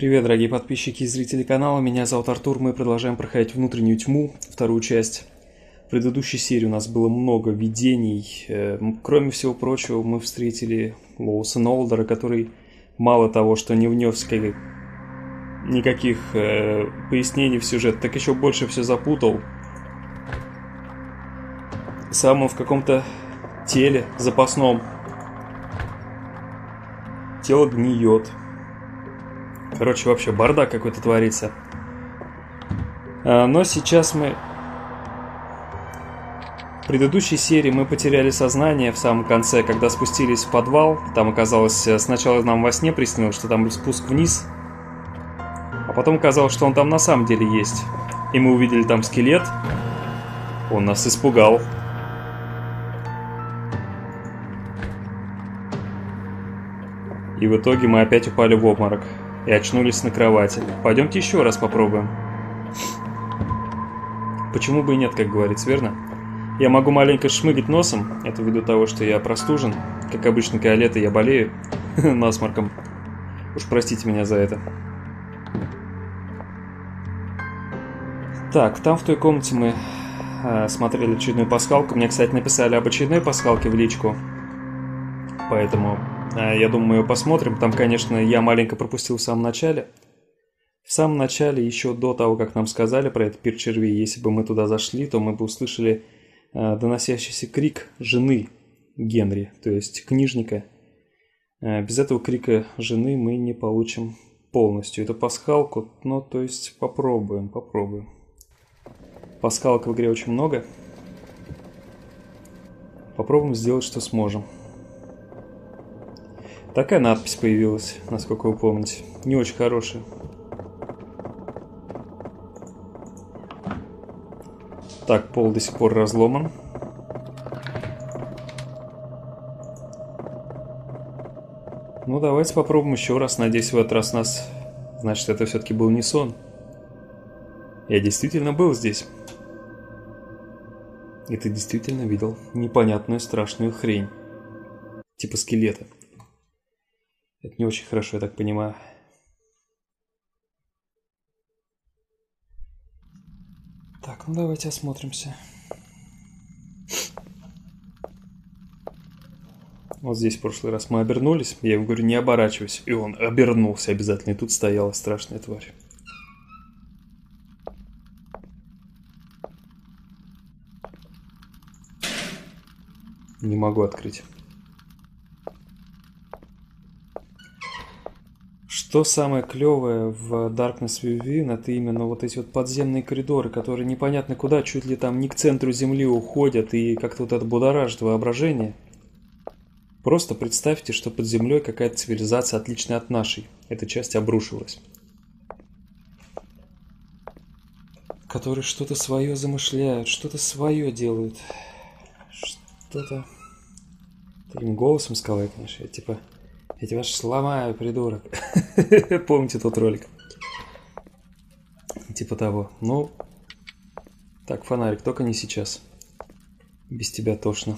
Привет, дорогие подписчики и зрители канала, меня зовут Артур, мы продолжаем проходить «Внутреннюю тьму», вторую часть. В предыдущей серии у нас было много видений, э, кроме всего прочего мы встретили Лоуса Нолдера, который мало того, что не внес никаких э, пояснений в сюжет, так еще больше все запутал. Сам он в каком-то теле запасном. Тело гниет. Короче, вообще бардак какой-то творится. А, но сейчас мы... В предыдущей серии мы потеряли сознание в самом конце, когда спустились в подвал. Там оказалось, э, сначала нам во сне приснилось, что там спуск вниз. А потом оказалось, что он там на самом деле есть. И мы увидели там скелет. Он нас испугал. И в итоге мы опять упали в обморок и очнулись на кровати. Пойдемте еще раз попробуем. Почему бы и нет, как говорится, верно? Я могу маленько шмыгать носом, это ввиду того, что я простужен. Как обычно, когда лето я болею насморком. Уж простите меня за это. Так, там в той комнате мы э, смотрели очередную пасхалку. Мне, кстати, написали об очередной пасхалке в личку. Поэтому я думаю, мы ее посмотрим. Там, конечно, я маленько пропустил в самом начале. В самом начале, еще до того, как нам сказали про этот пир червей, если бы мы туда зашли, то мы бы услышали э, доносящийся крик жены Генри, то есть книжника. Э, без этого крика жены мы не получим полностью эту пасхалку, но то есть попробуем, попробуем. Пасхалок в игре очень много. Попробуем сделать, что сможем. Такая надпись появилась, насколько вы помните. Не очень хорошая. Так, пол до сих пор разломан. Ну, давайте попробуем еще раз. Надеюсь, в этот раз нас... Значит, это все-таки был не сон. Я действительно был здесь. И ты действительно видел непонятную страшную хрень. Типа скелета. Это не очень хорошо, я так понимаю. Так, ну давайте осмотримся. Вот здесь в прошлый раз мы обернулись. Я ему говорю, не оборачивайся. И он обернулся обязательно. И тут стояла страшная тварь. Не могу открыть. Что самое клевое в Darkness Within, это именно вот эти вот подземные коридоры, которые непонятно куда, чуть ли там не к центру Земли уходят, и как-то вот это будоражит воображение. Просто представьте, что под землей какая-то цивилизация отличная от нашей. Эта часть обрушилась. Которые что-то свое замышляют, что-то свое делают. Что-то... Таким голосом сказал я, конечно, типа... Я тебя сломаю, придурок. Помните тот ролик? Типа того. Ну, так, фонарик, только не сейчас. Без тебя тошно.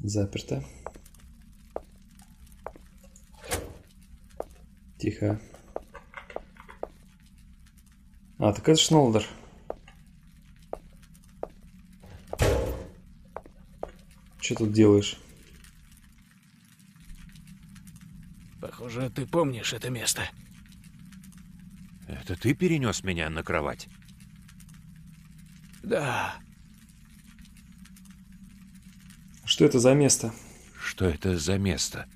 Заперто. Тихо. А, так это Шнолдер. Что тут делаешь? Похоже, ты помнишь это место. Это ты перенес меня на кровать? Да. Что это за место? Что это за место?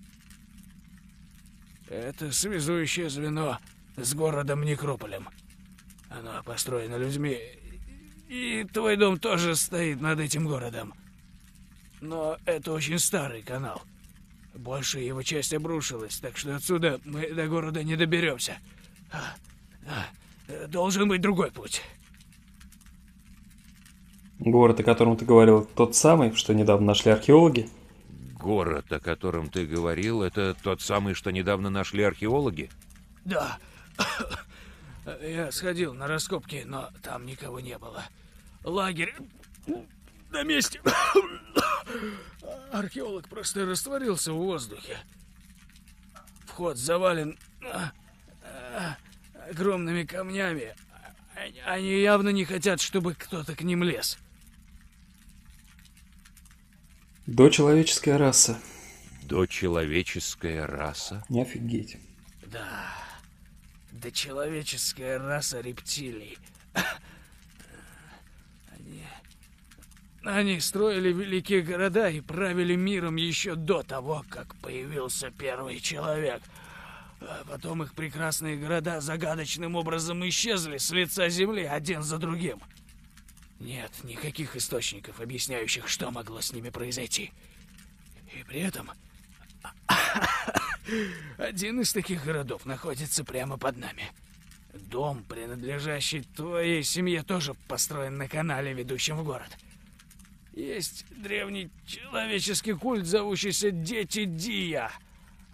Это связующее звено с городом Некрополем. Оно построено людьми, и твой дом тоже стоит над этим городом. Но это очень старый канал. Большая его часть обрушилась, так что отсюда мы до города не доберемся. А, а, должен быть другой путь. Город, о котором ты говорил, тот самый, что недавно нашли археологи? Город, о котором ты говорил, это тот самый, что недавно нашли археологи? Да. Я сходил на раскопки, но там никого не было. Лагерь на месте. Археолог просто растворился в воздухе. проход завален а, а, огромными камнями. Они, они явно не хотят, чтобы кто-то к ним лез. Дочеловеческая раса. Дочеловеческая раса? Не офигеть. Да. Дочеловеческая раса рептилий. Они... Они строили великие города и правили миром еще до того, как появился первый человек. А потом их прекрасные города загадочным образом исчезли с лица земли один за другим. Нет никаких источников, объясняющих, что могло с ними произойти. И при этом... Один из таких городов находится прямо под нами. Дом, принадлежащий твоей семье, тоже построен на канале, ведущем в город. Есть древний человеческий культ, зовущийся Дети Дия.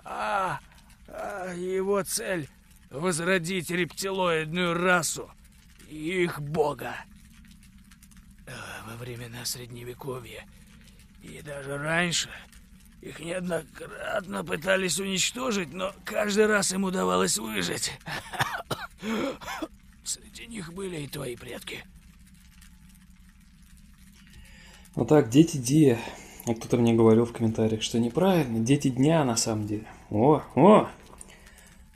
А, а его цель — возродить рептилоидную расу и их бога. А, во времена Средневековья и даже раньше их неоднократно пытались уничтожить, но каждый раз им удавалось выжить. Среди них были и твои предки. Ну так, дети Дия. А кто-то мне говорил в комментариях, что неправильно. Дети дня на самом деле. О, о!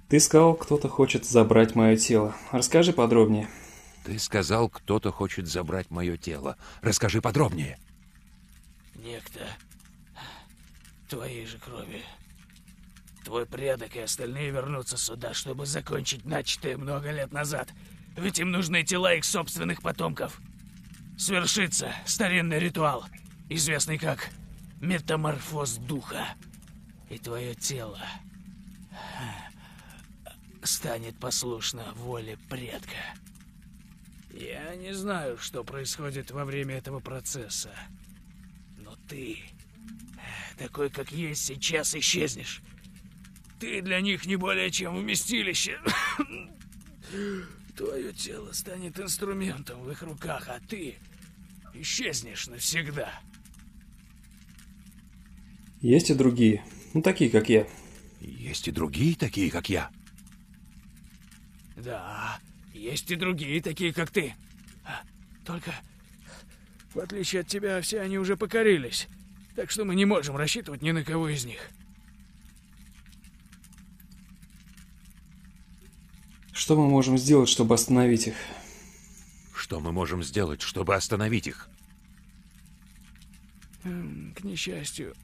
Ты сказал, кто-то хочет забрать мое тело. Расскажи подробнее. Ты сказал, кто-то хочет забрать мое тело. Расскажи подробнее. Некто твоей же крови. Твой предок и остальные вернутся сюда, чтобы закончить начатое много лет назад. Ведь им нужны тела их собственных потомков. Свершится старинный ритуал, известный как метаморфоз духа. И твое тело станет послушно воле предка. Я не знаю, что происходит во время этого процесса, но ты такой, как есть сейчас, исчезнешь. Ты для них не более чем вместилище. Твое тело станет инструментом в их руках, а ты исчезнешь навсегда. Есть и другие. Ну, такие, как я. Есть и другие такие, как я. Да, есть и другие такие, как ты. А, только, в отличие от тебя, все они уже покорились. Так что мы не можем рассчитывать ни на кого из них. Что мы можем сделать, чтобы остановить их? Что мы можем сделать, чтобы остановить их? Эм, к несчастью,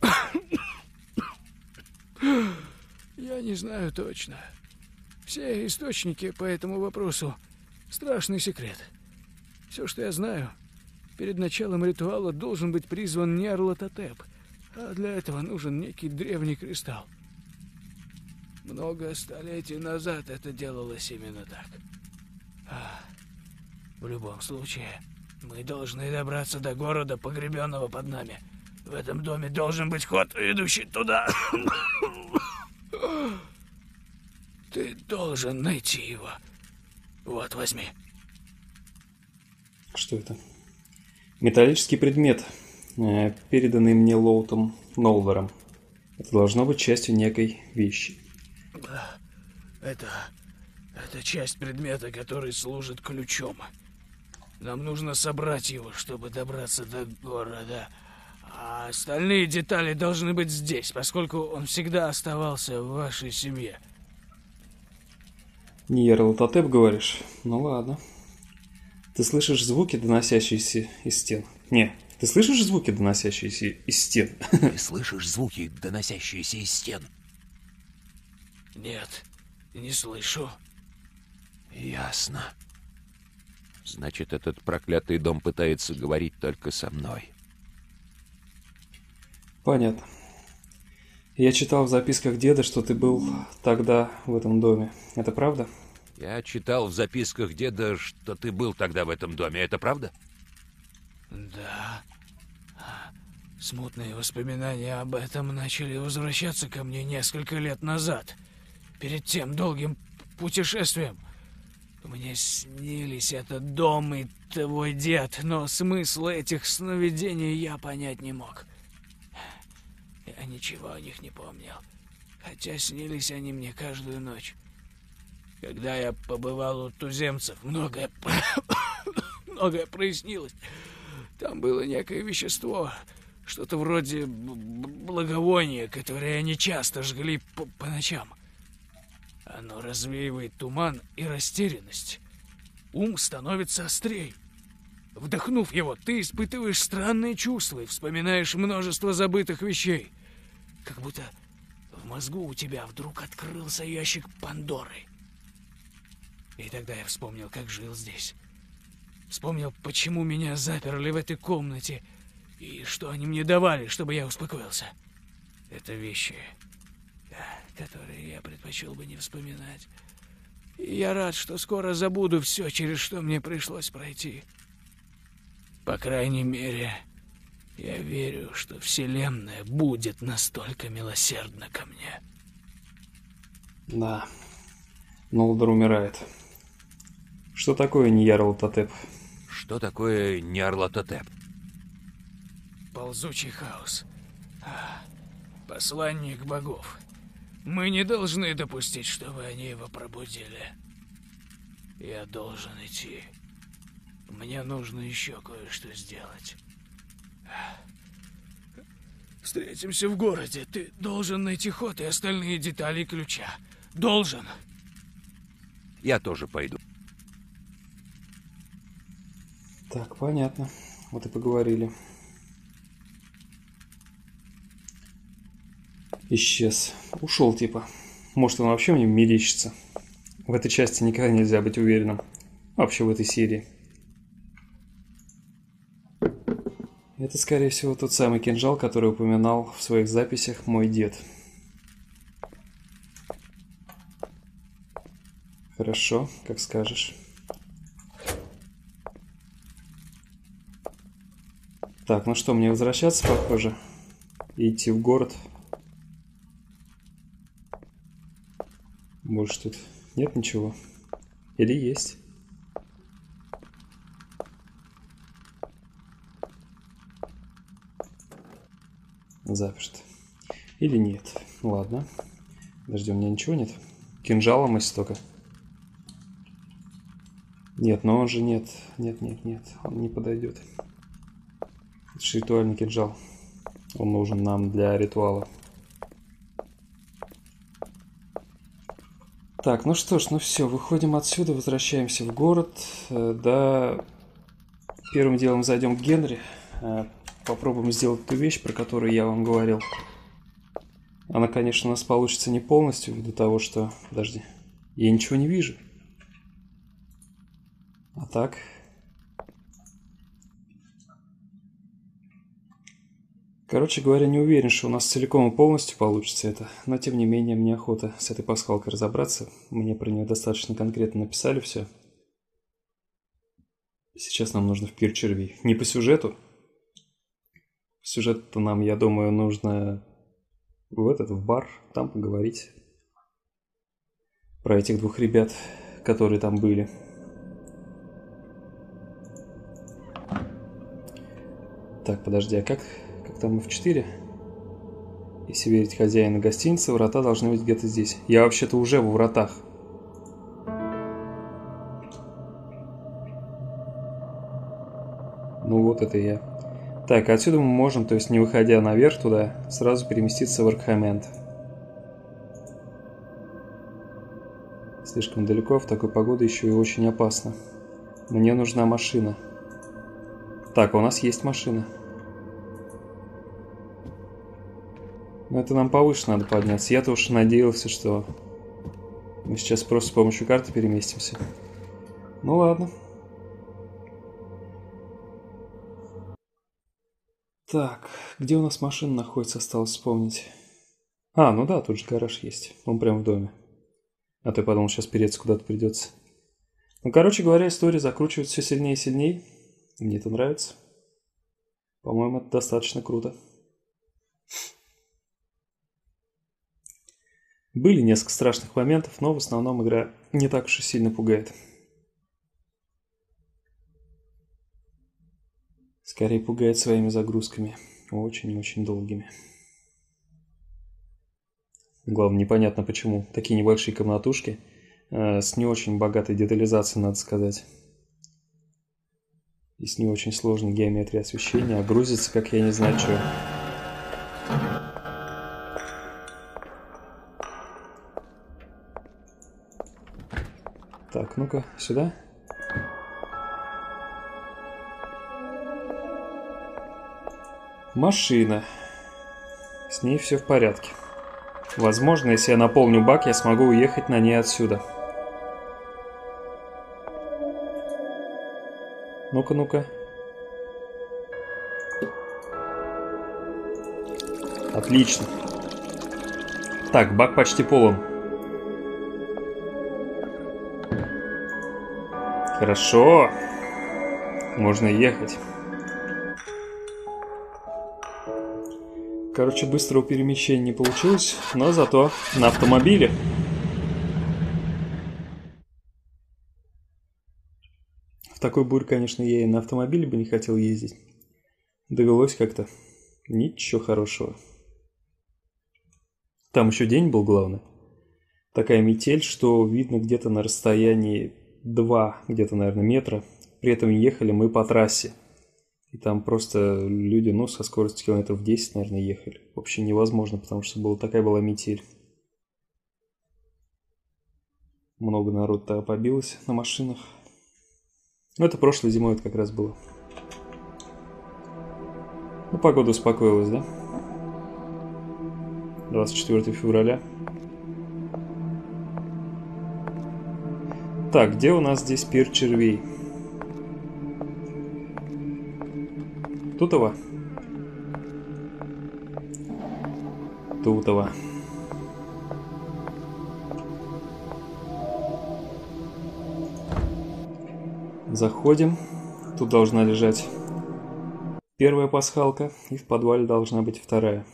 я не знаю точно. Все источники по этому вопросу — страшный секрет. Все, что я знаю, Перед началом ритуала должен быть призван Нерлатотеп, а для этого нужен некий древний кристалл. Много столетий назад это делалось именно так. А, в любом случае, мы должны добраться до города, погребенного под нами. В этом доме должен быть ход, ведущий туда. Ты должен найти его. Вот, возьми. Что это? Металлический предмет, э, переданный мне Лоутом Нолвером. Это должно быть частью некой вещи. Это... это часть предмета, который служит ключом. Нам нужно собрать его, чтобы добраться до города. А остальные детали должны быть здесь, поскольку он всегда оставался в вашей семье. Не Ерлототеп, говоришь? Ну ладно. Ты слышишь звуки, доносящиеся из стен? Не, ты слышишь звуки, доносящиеся из стен? Ты слышишь звуки, доносящиеся из стен? Нет, не слышу. Ясно. Значит, этот проклятый дом пытается говорить только со мной. Понятно. Я читал в записках деда, что ты был тогда в этом доме. Это правда? Я читал в записках деда, что ты был тогда в этом доме. Это правда? Да. Смутные воспоминания об этом начали возвращаться ко мне несколько лет назад. Перед тем долгим путешествием. Мне снились этот дом и твой дед, но смысл этих сновидений я понять не мог. Я ничего о них не помнил. хотя снились они мне каждую ночь. Когда я побывал у туземцев, многое, многое прояснилось. Там было некое вещество, что-то вроде благовония, которое они часто жгли по, по ночам. Оно развеивает туман и растерянность. Ум становится острей. Вдохнув его, ты испытываешь странные чувства и вспоминаешь множество забытых вещей. Как будто в мозгу у тебя вдруг открылся ящик Пандоры. И тогда я вспомнил, как жил здесь. Вспомнил, почему меня заперли в этой комнате и что они мне давали, чтобы я успокоился. Это вещи, которые я предпочел бы не вспоминать. И я рад, что скоро забуду все, через что мне пришлось пройти. По крайней мере, я верю, что Вселенная будет настолько милосердна ко мне. Да. Нолдер умирает. Что такое Ньярлатотеп? Что такое Ньярлатотеп? Ползучий хаос. Посланник богов. Мы не должны допустить, чтобы они его пробудили. Я должен идти. Мне нужно еще кое-что сделать. Встретимся в городе. Ты должен найти ход и остальные детали ключа. Должен. Я тоже пойду. Так, понятно. Вот и поговорили. Исчез. Ушел типа. Может он вообще мне мерещится. В этой части никогда нельзя быть уверенным. Вообще в этой серии. Это, скорее всего, тот самый кинжал, который упоминал в своих записях мой дед. Хорошо, как скажешь. Так, ну что, мне возвращаться, похоже? И идти в город? Больше тут нет ничего? Или есть? Заперт. Или нет. Ладно. Подожди, у меня ничего нет? Кинжалом только. Нет, но он же нет. Нет, нет, нет. Он не подойдет. Это же ритуальный кинжал. Он нужен нам для ритуала. Так, ну что ж, ну все, выходим отсюда, возвращаемся в город. Э, да, первым делом зайдем к Генри. Э, попробуем сделать ту вещь, про которую я вам говорил. Она, конечно, у нас получится не полностью, ввиду того, что... Подожди, я ничего не вижу. А так... Короче говоря, не уверен, что у нас целиком и полностью получится это, но тем не менее мне охота с этой пасхалкой разобраться. Мне про нее достаточно конкретно написали все. Сейчас нам нужно в пир червей. Не по сюжету, сюжет-то нам, я думаю, нужно в этот, в бар, там поговорить про этих двух ребят, которые там были. Так, подожди, а как, там F4? Если верить хозяину гостиницы, врата должны быть где-то здесь. Я вообще-то уже в вратах. Ну вот это я. Так, отсюда мы можем, то есть не выходя наверх туда, сразу переместиться в Аркхаменд. Слишком далеко, в такой погоду еще и очень опасно. Мне нужна машина. Так, у нас есть машина. Но это нам повыше надо подняться. Я-то уж надеялся, что мы сейчас просто с помощью карты переместимся. Ну ладно. Так, где у нас машина находится, осталось вспомнить. А, ну да, тут же гараж есть. Он прям в доме. А то я подумал, сейчас переться куда-то придется. Ну, короче говоря, история закручивается все сильнее и сильнее. Мне это нравится. По-моему, это достаточно круто. Были несколько страшных моментов, но в основном игра не так уж и сильно пугает. Скорее пугает своими загрузками. Очень-очень долгими. Главное, непонятно почему. Такие небольшие комнатушки э, с не очень богатой детализацией, надо сказать. И с не очень сложной геометрией освещения, а грузится, как я не знаю, что. Так, ну-ка, сюда. Машина. С ней все в порядке. Возможно, если я наполню бак, я смогу уехать на ней отсюда. Ну-ка, ну-ка. Отлично. Так, бак почти полон. Хорошо. Можно ехать. Короче, быстрого перемещения не получилось, но зато на автомобиле. В такой бурь, конечно, я и на автомобиле бы не хотел ездить. Довелось как-то. Ничего хорошего. Там еще день был, главное. Такая метель, что видно где-то на расстоянии 2, где-то, наверное, метра. При этом ехали мы по трассе. И там просто люди, ну, со скоростью километров 10, наверное, ехали. Вообще невозможно, потому что была, такая была метель. Много народа побилось на машинах. Ну, это прошлой зимой это как раз было. Ну, погода успокоилась, да? 24 февраля. Так, где у нас здесь пир червей? Тутова? Тутова. Заходим. Тут должна лежать первая пасхалка, и в подвале должна быть вторая.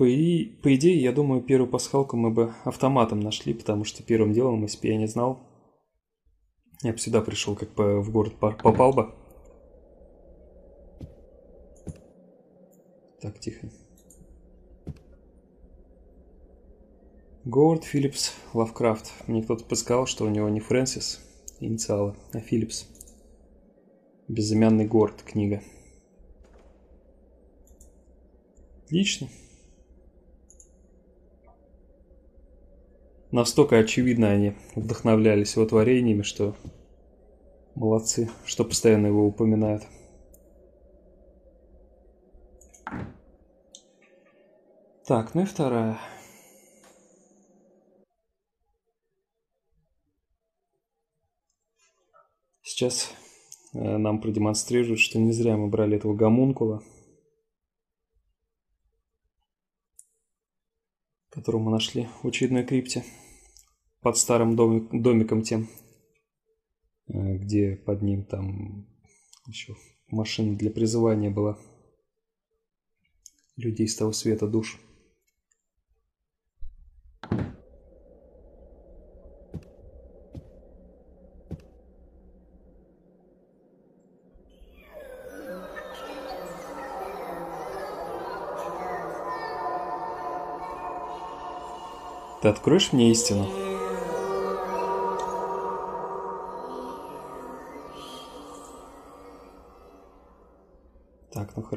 По, и, по идее, я думаю, первую пасхалку мы бы автоматом нашли, потому что первым делом, если бы я не знал, я бы сюда пришел, как по, в город попал бы. Так, тихо. Говард Филлипс Лавкрафт. Мне кто-то подсказал, что у него не Фрэнсис, инициалы, а Филлипс. Безымянный город, книга. Отлично. Настолько очевидно они вдохновлялись его творениями, что молодцы, что постоянно его упоминают. Так, ну и вторая. Сейчас э, нам продемонстрируют, что не зря мы брали этого гомункула, которого мы нашли в очередной крипте под старым домик, домиком тем, э, где под ним там еще машина для призывания была людей с того света душ. Ты откроешь мне истину?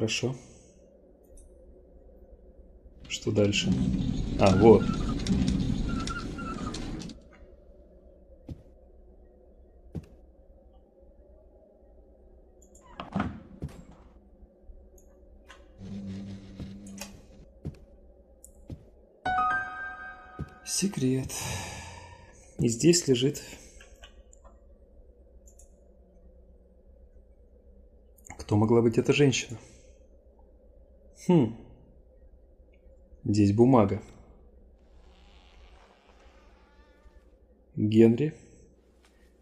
Хорошо. Что дальше? А, вот. Секрет. И здесь лежит Кто могла быть эта женщина? Хм. Здесь бумага. Генри.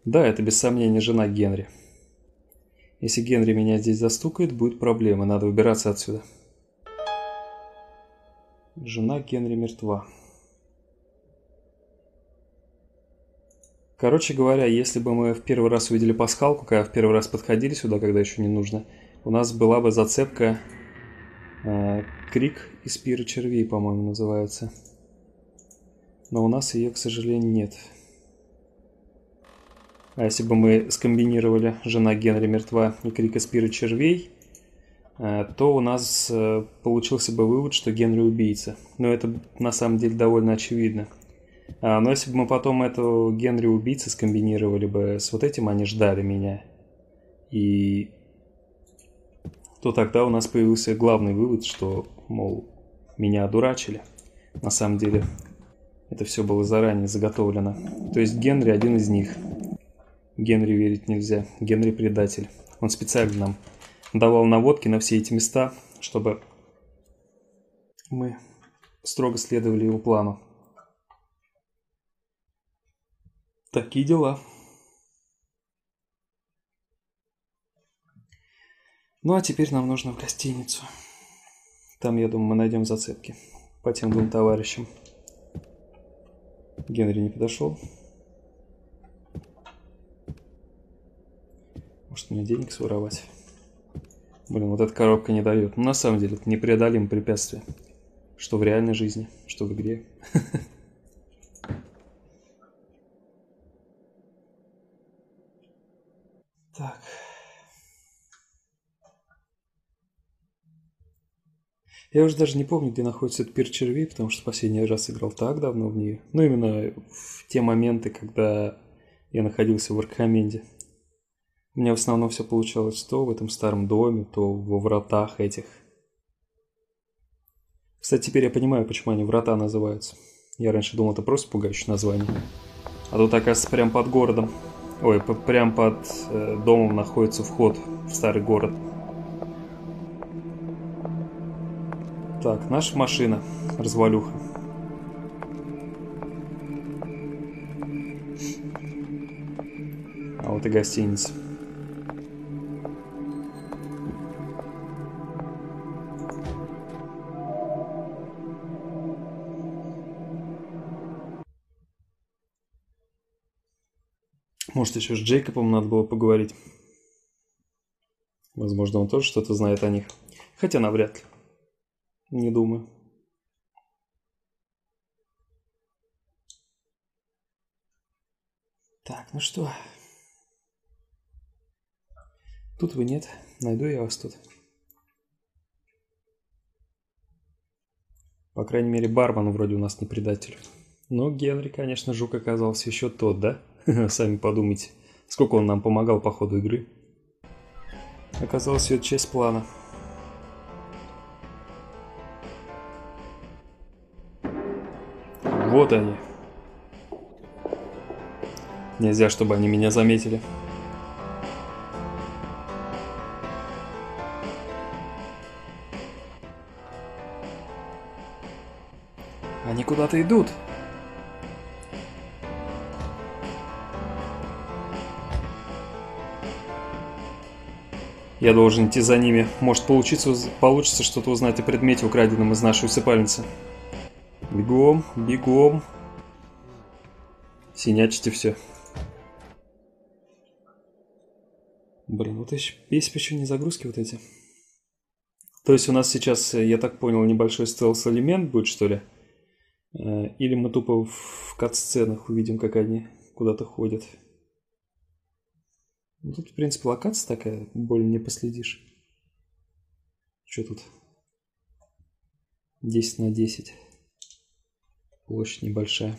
Да, это без сомнения жена Генри. Если Генри меня здесь застукает, будет проблема. Надо выбираться отсюда. Жена Генри мертва. Короче говоря, если бы мы в первый раз увидели пасхалку, когда в первый раз подходили сюда, когда еще не нужно, у нас была бы зацепка Крик из пира червей, по-моему, называется. Но у нас ее, к сожалению, нет. А если бы мы скомбинировали «Жена Генри мертва» и «Крик из пира червей», э, то у нас э, получился бы вывод, что Генри убийца. Но это на самом деле довольно очевидно. А, но если бы мы потом эту Генри убийцы скомбинировали бы с вот этим, они ждали меня. И то тогда у нас появился главный вывод, что, мол, меня одурачили. На самом деле, это все было заранее заготовлено. То есть Генри один из них. Генри верить нельзя. Генри предатель. Он специально нам давал наводки на все эти места, чтобы мы строго следовали его плану. Такие дела. Ну а теперь нам нужно в гостиницу. Там, я думаю, мы найдем зацепки по тем двум товарищам. Генри не подошел. Может мне денег своровать? Блин, вот эта коробка не дает. Но на самом деле это непреодолимое препятствие. Что в реальной жизни, что в игре. Я уже даже не помню, где находится этот пир червей, потому что последний раз играл так давно в нее. Ну, именно в те моменты, когда я находился в Аркхаменде. У меня в основном все получалось то в этом старом доме, то во вратах этих. Кстати, теперь я понимаю, почему они врата называются. Я раньше думал, это просто пугающее название. А тут, оказывается, прям под городом. Ой, прям под э, домом находится вход в старый город. Так, наша машина. Развалюха. А вот и гостиница. Может, еще с Джейкобом надо было поговорить. Возможно, он тоже что-то знает о них. Хотя навряд ли. Не думаю. Так, ну что? Тут вы нет. Найду я вас тут. По крайней мере, Барман вроде у нас не предатель. Но Генри, конечно, жук оказался еще тот, да? Сами подумайте, сколько он нам помогал по ходу игры. Оказалось, это часть плана. Вот они. Нельзя, чтобы они меня заметили. Они куда-то идут. Я должен идти за ними. Может получиться, получится что-то узнать о предмете, украденном из нашей усыпальницы. Бегом, бегом. Синячите все. Блин, вот еще, есть почему не загрузки вот эти. То есть у нас сейчас, я так понял, небольшой стелс-элемент будет, что ли? Э, или мы тупо в кат-сценах увидим, как они куда-то ходят. Ну, тут, в принципе, локация такая, более не последишь. Что тут? 10 на 10. Площадь небольшая.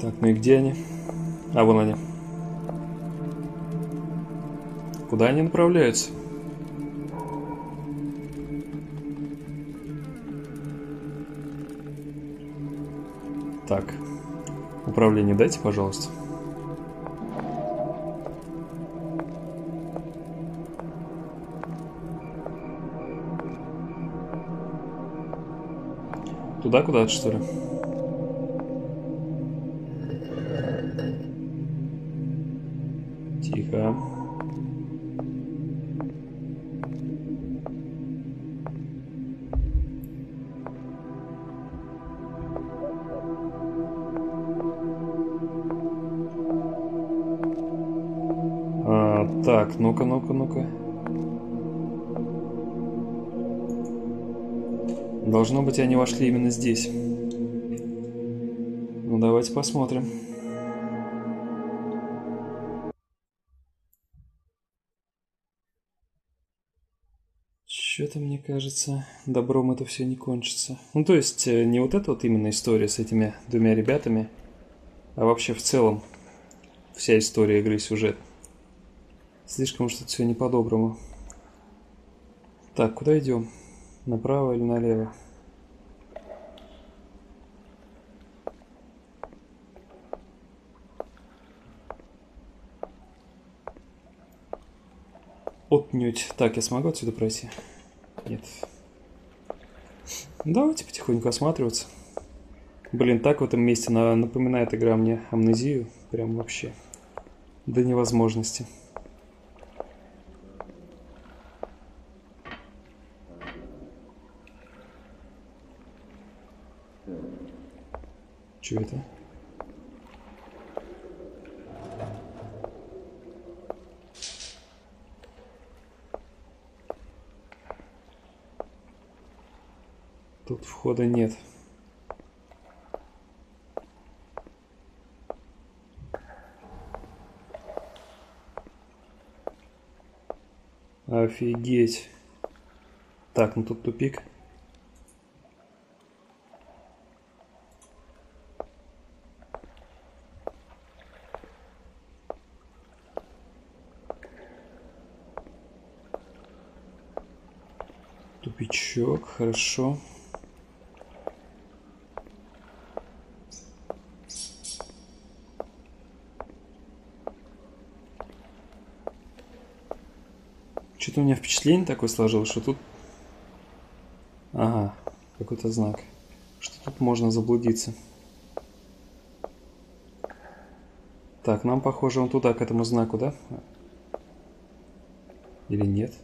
Так, ну и где они? А, вон они. Куда они направляются? Так. Управление дайте, пожалуйста. Туда куда-то, что ли? Тихо. Так, ну-ка, ну-ка, ну-ка. Должно быть, они вошли именно здесь. Ну, давайте посмотрим. Что-то мне кажется, добром это все не кончится. Ну, то есть, э, не вот эта вот именно история с этими двумя ребятами, а вообще в целом вся история игры, сюжет. Слишком что-то все не по-доброму. Так, куда идем? Направо или налево? Отнюдь. Так, я смогу отсюда пройти? Нет. Давайте потихоньку осматриваться. Блин, так в этом месте напоминает игра мне амнезию. Прям вообще. До невозможности. Что это? Тут входа нет. Офигеть. Так, ну тут тупик. Тупичок, хорошо. Что-то у меня впечатление такое сложилось, что тут... Ага, какой-то знак. Что тут можно заблудиться. Так, нам, похоже, он туда, к этому знаку, да? Или нет?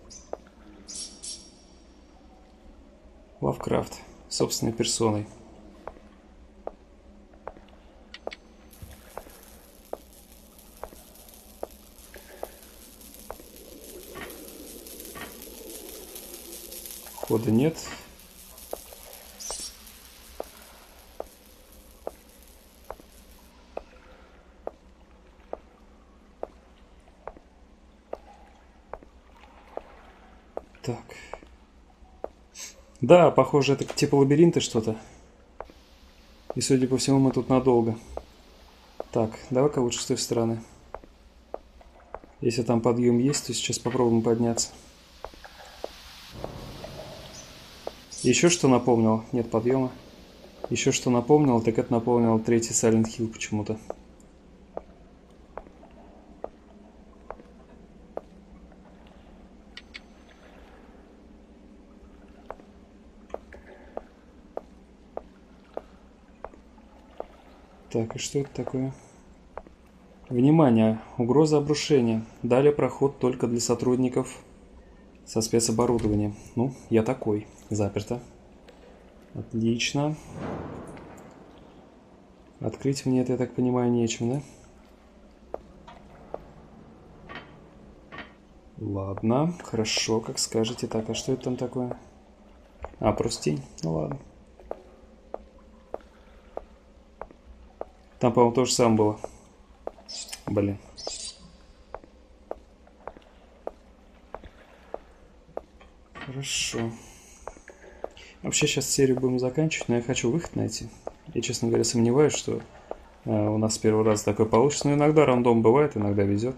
Лавкрафт. Собственной персоной. Хода нет. Так. Да, похоже, это типа лабиринта что-то. И, судя по всему, мы тут надолго. Так, давай-ка лучше с той стороны. Если там подъем есть, то сейчас попробуем подняться. Еще что напомнил? Нет подъема. Еще что напомнил, так это напомнил третий Silent Hill почему-то. Так, и что это такое? Внимание! Угроза обрушения. Далее проход только для сотрудников со спецоборудованием. Ну, я такой. Заперто. Отлично. Открыть мне это, я так понимаю, нечем, да? Ладно, хорошо, как скажете. Так, а что это там такое? А, просто тень. Ну ладно. Там, по-моему, то же самое было. Блин. Хорошо. Вообще сейчас серию будем заканчивать, но я хочу выход найти. Я, честно говоря, сомневаюсь, что э, у нас с первого раза такое получится. Но иногда рандом бывает, иногда везет.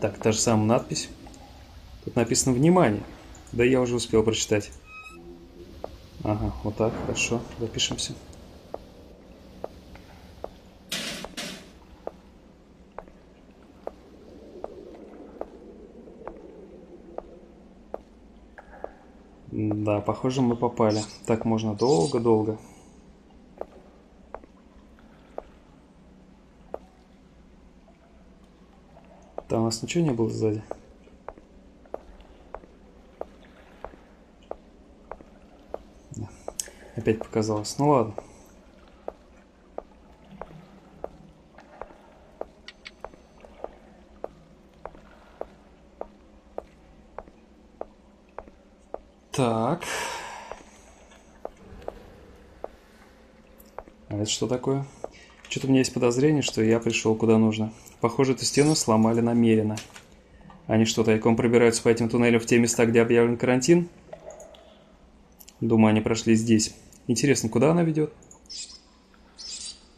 Так, та же самая надпись. Тут написано «Внимание». Да я уже успел прочитать. Ага, вот так, хорошо, запишемся. Да, похоже, мы попали. Так можно долго-долго. Там у нас ничего не было сзади? Опять показалось. Ну ладно. Так. А это что такое? Что-то у меня есть подозрение, что я пришел куда нужно. Похоже, эту стену сломали намеренно. Они что, тайком пробираются по этим туннелям в те места, где объявлен карантин? Думаю, они прошли здесь. Интересно, куда она ведет?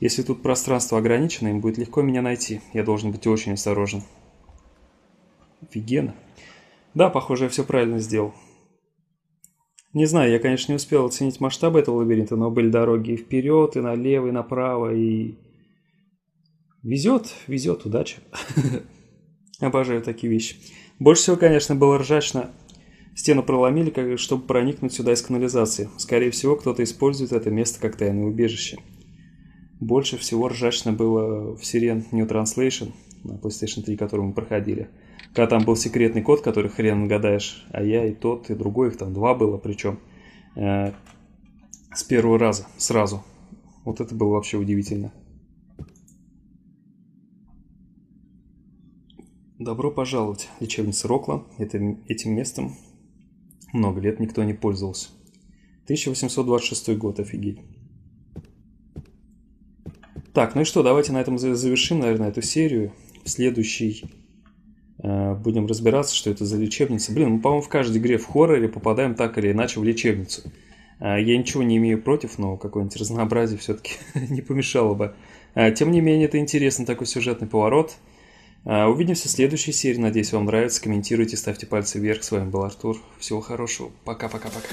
Если тут пространство ограничено, им будет легко меня найти. Я должен быть очень осторожен. Офигенно. Да, похоже, я все правильно сделал. Не знаю, я, конечно, не успел оценить масштабы этого лабиринта, но были дороги и вперед, и налево, и направо, и... Везет, везет, удача. Обожаю такие вещи. Больше всего, конечно, было ржачно. Стену проломили, чтобы проникнуть сюда из канализации. Скорее всего, кто-то использует это место как тайное убежище. Больше всего ржачно было в Сирен New Translation на PlayStation 3, которую мы проходили. Когда там был секретный код, который хрен гадаешь, а я и тот, и другой, их там два было причем, э, с первого раза, сразу. Вот это было вообще удивительно. Добро пожаловать, лечебница Рокла. Это, этим местом много лет никто не пользовался. 1826 год, офигеть. Так, ну и что, давайте на этом завершим, наверное, эту серию. В следующий Э, будем разбираться, что это за лечебница. Блин, мы, по-моему, в каждой игре в хорроре попадаем так или иначе в лечебницу. Э, я ничего не имею против, но какое-нибудь разнообразие все-таки не помешало бы. Э, тем не менее, это интересный такой сюжетный поворот. Увидимся в следующей серии. Надеюсь, вам нравится. Комментируйте, ставьте пальцы вверх. С вами был Артур. Всего хорошего. Пока-пока-пока.